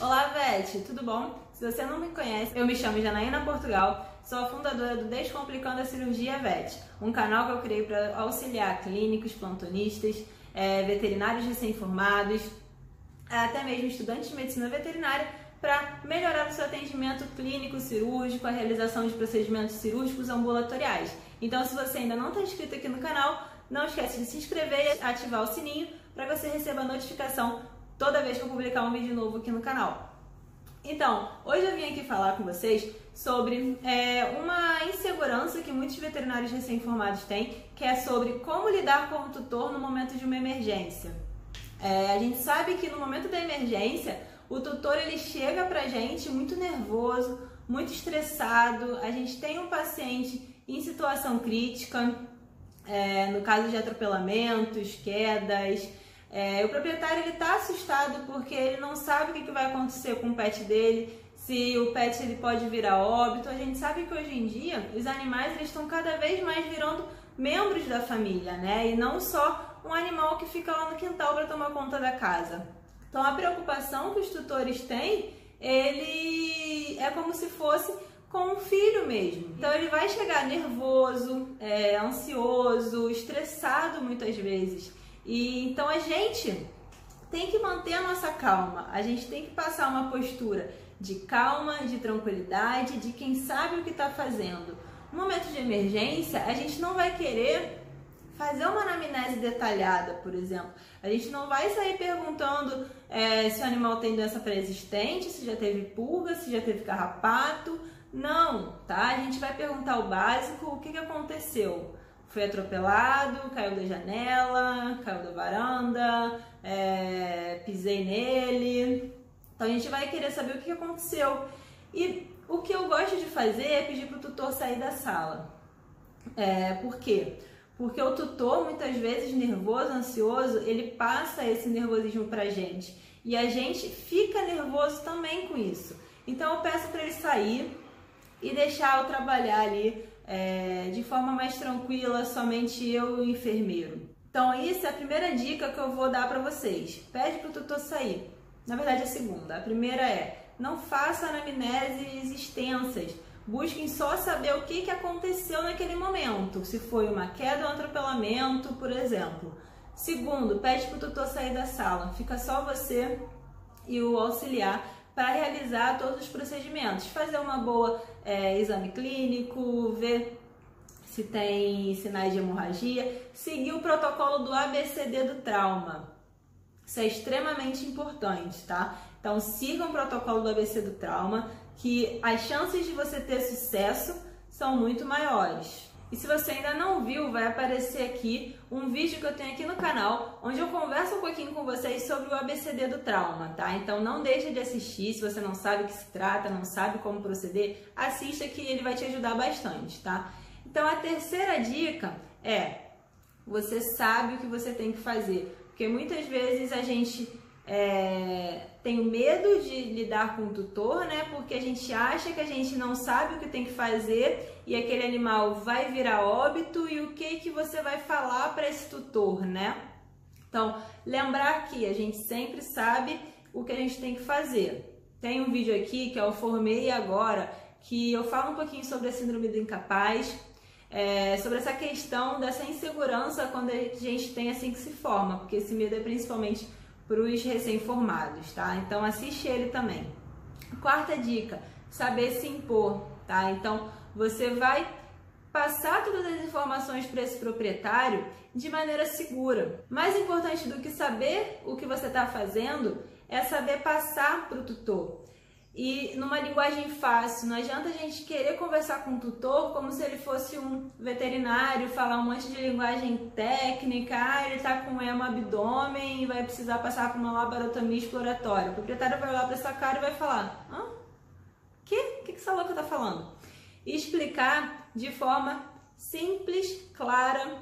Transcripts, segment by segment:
Olá, Vete, tudo bom? Se você não me conhece, eu me chamo Janaína Portugal, sou a fundadora do Descomplicando a Cirurgia Vete, um canal que eu criei para auxiliar clínicos, plantonistas, é, veterinários recém-formados, até mesmo estudantes de medicina veterinária, para melhorar o seu atendimento clínico, cirúrgico, a realização de procedimentos cirúrgicos ambulatoriais. Então, se você ainda não está inscrito aqui no canal, não esquece de se inscrever e ativar o sininho para você receba a notificação toda vez que eu publicar um vídeo novo aqui no canal. Então, hoje eu vim aqui falar com vocês sobre é, uma insegurança que muitos veterinários recém-formados têm, que é sobre como lidar com o tutor no momento de uma emergência. É, a gente sabe que no momento da emergência, o tutor ele chega pra gente muito nervoso, muito estressado. A gente tem um paciente em situação crítica, é, no caso de atropelamentos, quedas, é, o proprietário ele está assustado porque ele não sabe o que, que vai acontecer com o pet dele, se o pet ele pode virar óbito. A gente sabe que hoje em dia os animais eles estão cada vez mais virando membros da família, né? E não só um animal que fica lá no quintal para tomar conta da casa. Então a preocupação que os tutores têm, ele é como se fosse com um filho mesmo. Então ele vai chegar nervoso, é, ansioso, estressado muitas vezes. E então a gente tem que manter a nossa calma, a gente tem que passar uma postura de calma, de tranquilidade, de quem sabe o que está fazendo. No momento de emergência, a gente não vai querer fazer uma anamnese detalhada, por exemplo. A gente não vai sair perguntando é, se o animal tem doença pré-existente, se já teve pulga, se já teve carrapato. Não, tá? A gente vai perguntar o básico, o que, que aconteceu foi atropelado, caiu da janela, caiu da varanda, é, pisei nele. Então a gente vai querer saber o que aconteceu. E o que eu gosto de fazer é pedir para o tutor sair da sala. É, por quê? Porque o tutor, muitas vezes nervoso, ansioso, ele passa esse nervosismo para gente. E a gente fica nervoso também com isso. Então eu peço para ele sair e deixar eu trabalhar ali é, de forma mais tranquila, somente eu e o enfermeiro. Então, isso é a primeira dica que eu vou dar para vocês. Pede para o tutor sair. Na verdade, a segunda. A primeira é: não faça anamneses extensas. Busquem só saber o que, que aconteceu naquele momento, se foi uma queda ou um atropelamento, por exemplo. Segundo, pede para o tutor sair da sala. Fica só você e o auxiliar para realizar todos os procedimentos. Fazer uma boa é, exame clínico, ver se tem sinais de hemorragia, seguir o protocolo do ABCD do trauma. Isso é extremamente importante, tá? Então siga o protocolo do ABC do trauma, que as chances de você ter sucesso são muito maiores. E se você ainda não viu, vai aparecer aqui um vídeo que eu tenho aqui no canal, onde eu converso um pouquinho com vocês sobre o ABCD do trauma, tá? Então não deixe de assistir, se você não sabe o que se trata, não sabe como proceder, assista que ele vai te ajudar bastante, tá? Então a terceira dica é, você sabe o que você tem que fazer, porque muitas vezes a gente é, tem medo de lidar com o tutor, né? Porque a gente acha que a gente não sabe o que tem que fazer e aquele animal vai virar óbito e o que que você vai falar para esse tutor, né? Então, lembrar que a gente sempre sabe o que a gente tem que fazer. Tem um vídeo aqui que eu formei agora que eu falo um pouquinho sobre a síndrome do incapaz, é, sobre essa questão dessa insegurança quando a gente tem assim que se forma, porque esse medo é principalmente para os recém-formados, tá? Então assiste ele também. Quarta dica, saber se impor, tá? Então você vai passar todas as informações para esse proprietário de maneira segura. Mais importante do que saber o que você está fazendo é saber passar para o tutor e numa linguagem fácil. Não adianta a gente querer conversar com o tutor como se ele fosse um veterinário, falar um monte de linguagem técnica, ah, ele está com emo abdômen e vai precisar passar por uma laparotomia exploratória. O proprietário vai olhar para essa cara e vai falar: hã? Que? O que essa louca está falando? E explicar de forma simples, clara,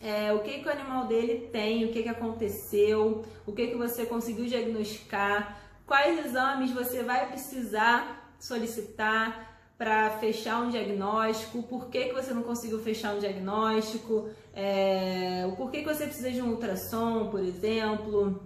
é, o que, que o animal dele tem, o que, que aconteceu, o que, que você conseguiu diagnosticar, quais exames você vai precisar solicitar para fechar um diagnóstico, por que, que você não conseguiu fechar um diagnóstico, é, o porquê que você precisa de um ultrassom, por exemplo,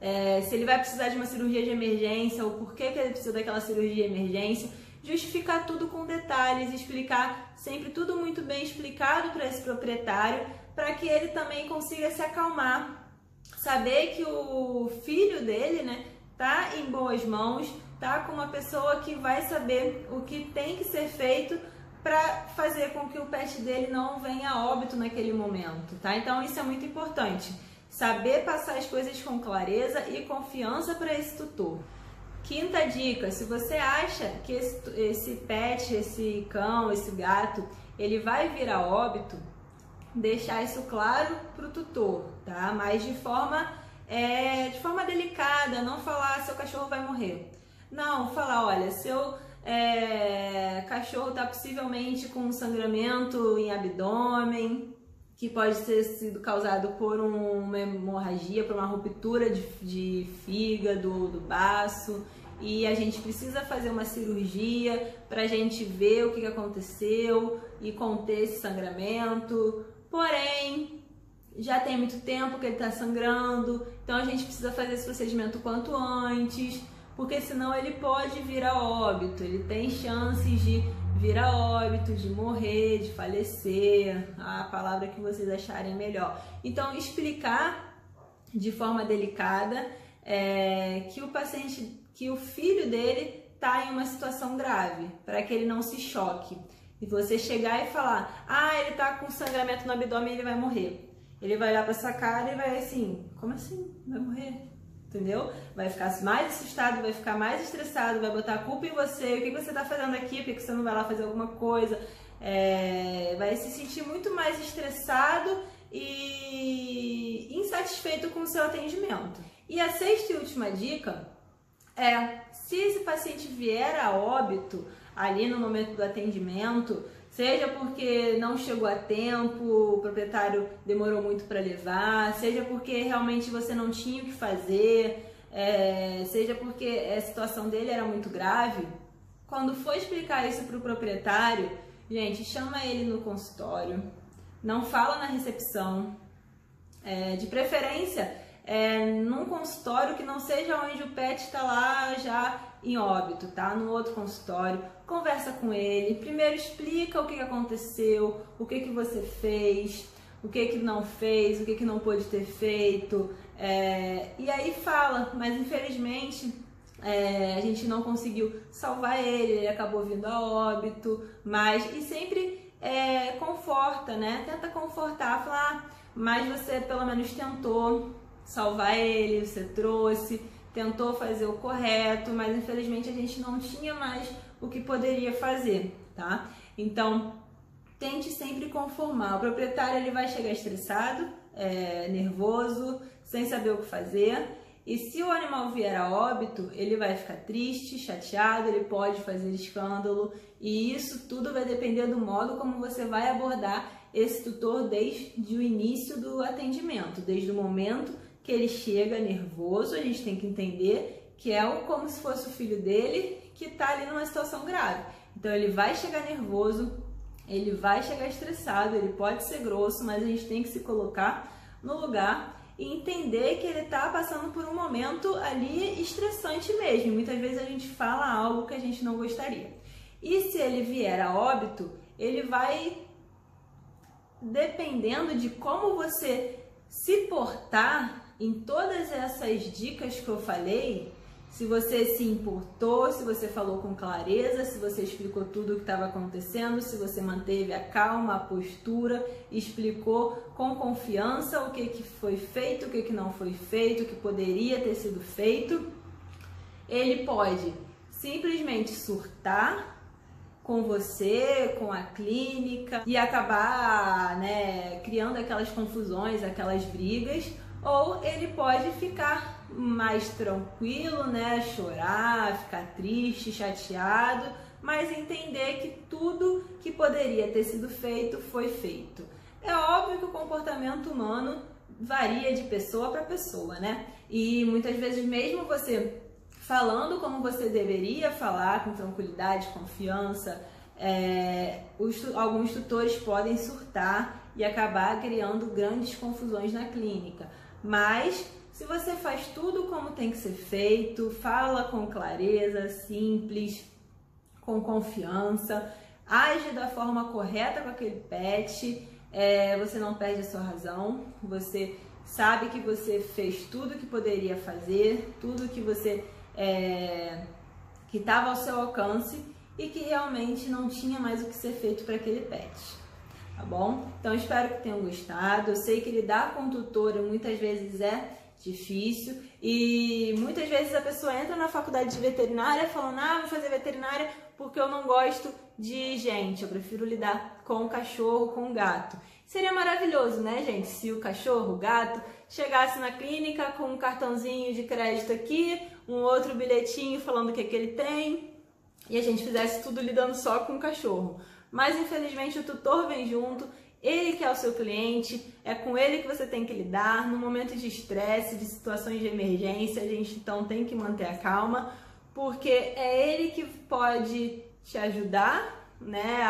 é, se ele vai precisar de uma cirurgia de emergência, o porquê que ele precisa daquela cirurgia de emergência, justificar tudo com detalhes, explicar sempre tudo muito bem explicado para esse proprietário, para que ele também consiga se acalmar, saber que o filho dele, né, tá em boas mãos, tá com uma pessoa que vai saber o que tem que ser feito para fazer com que o pet dele não venha a óbito naquele momento, tá? Então isso é muito importante. Saber passar as coisas com clareza e confiança para esse tutor. Quinta dica, se você acha que esse, esse pet, esse cão, esse gato, ele vai vir a óbito, deixar isso claro para o tutor, tá? Mas de forma, é, de forma delicada, não falar seu cachorro vai morrer. Não, falar, olha, seu é, cachorro está possivelmente com sangramento em abdômen, que pode ter sido causado por uma hemorragia, por uma ruptura de, de fígado, do baço, e a gente precisa fazer uma cirurgia para a gente ver o que aconteceu e conter esse sangramento. Porém, já tem muito tempo que ele está sangrando, então a gente precisa fazer esse procedimento quanto antes porque senão ele pode vir a óbito, ele tem chances de vir a óbito, de morrer, de falecer, a palavra que vocês acharem melhor. Então, explicar de forma delicada é, que o paciente, que o filho dele está em uma situação grave, para que ele não se choque. E você chegar e falar, ah, ele está com sangramento no abdômen, ele vai morrer. Ele vai olhar para sua cara e vai assim, como assim? Vai morrer? entendeu? Vai ficar mais assustado, vai ficar mais estressado, vai botar a culpa em você, o que você está fazendo aqui, por que você não vai lá fazer alguma coisa, é, vai se sentir muito mais estressado e insatisfeito com o seu atendimento. E a sexta e última dica é, se esse paciente vier a óbito ali no momento do atendimento, seja porque não chegou a tempo, o proprietário demorou muito para levar, seja porque realmente você não tinha o que fazer, é, seja porque a situação dele era muito grave. Quando for explicar isso para o proprietário, gente, chama ele no consultório, não fala na recepção, é, de preferência é, num consultório que não seja onde o pet está lá já em óbito, tá? No outro consultório, conversa com ele, primeiro explica o que aconteceu, o que, que você fez, o que, que não fez, o que, que não pôde ter feito, é, e aí fala, mas infelizmente é, a gente não conseguiu salvar ele, ele acabou vindo a óbito, mas e sempre é, conforta, né? Tenta confortar, falar, ah, mas você pelo menos tentou salvar ele, você trouxe tentou fazer o correto, mas infelizmente a gente não tinha mais o que poderia fazer, tá? Então, tente sempre conformar. O proprietário ele vai chegar estressado, é, nervoso, sem saber o que fazer. E se o animal vier a óbito, ele vai ficar triste, chateado, ele pode fazer escândalo, e isso tudo vai depender do modo como você vai abordar esse tutor desde o início do atendimento, desde o momento que ele chega nervoso, a gente tem que entender que é como se fosse o filho dele que está ali numa situação grave. Então ele vai chegar nervoso, ele vai chegar estressado, ele pode ser grosso, mas a gente tem que se colocar no lugar e entender que ele está passando por um momento ali estressante mesmo. Muitas vezes a gente fala algo que a gente não gostaria. E se ele vier a óbito, ele vai dependendo de como você se portar em todas essas dicas que eu falei, se você se importou, se você falou com clareza, se você explicou tudo o que estava acontecendo, se você manteve a calma, a postura, explicou com confiança o que, que foi feito, o que, que não foi feito, o que poderia ter sido feito, ele pode simplesmente surtar com você, com a clínica e acabar né, criando aquelas confusões, aquelas brigas ou ele pode ficar mais tranquilo, né? Chorar, ficar triste, chateado, mas entender que tudo que poderia ter sido feito foi feito. É óbvio que o comportamento humano varia de pessoa para pessoa, né? E muitas vezes, mesmo você falando como você deveria falar, com tranquilidade, confiança, é, os, alguns tutores podem surtar e acabar criando grandes confusões na clínica. Mas Se você faz tudo como tem que ser feito, fala com clareza, simples, com confiança, age da forma correta com aquele pet, é, você não perde a sua razão, você sabe que você fez tudo que poderia fazer, tudo que você é, que estava ao seu alcance e que realmente não tinha mais o que ser feito para aquele pet. Tá bom? Então espero que tenham gostado. Eu sei que lidar com tutora muitas vezes é difícil e muitas vezes a pessoa entra na faculdade de veterinária falando: "Ah, vou fazer veterinária porque eu não gosto de gente, eu prefiro lidar com o cachorro, com o gato". Seria maravilhoso, né, gente, se o cachorro, o gato chegasse na clínica com um cartãozinho de crédito aqui, um outro bilhetinho falando o que, que ele tem, e a gente fizesse tudo lidando só com o cachorro. Mas infelizmente o tutor vem junto, ele que é o seu cliente, é com ele que você tem que lidar no momento de estresse, de situações de emergência, a gente então tem que manter a calma, porque é ele que pode te ajudar, né,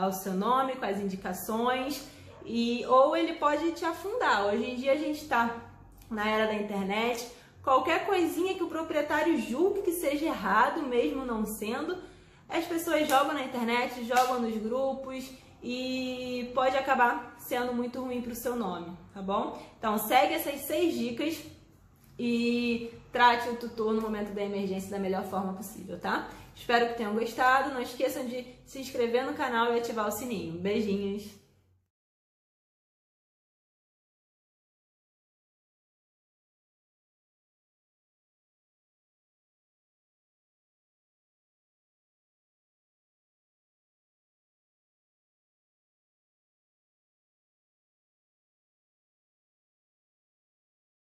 ao seu nome, com as indicações, e ou ele pode te afundar. Hoje em dia a gente está na era da internet, qualquer coisinha que o proprietário julgue que seja errado, mesmo não sendo, as pessoas jogam na internet, jogam nos grupos e pode acabar sendo muito ruim para o seu nome, tá bom? Então segue essas seis dicas e trate o tutor no momento da emergência da melhor forma possível, tá? Espero que tenham gostado. Não esqueçam de se inscrever no canal e ativar o sininho. Beijinhos!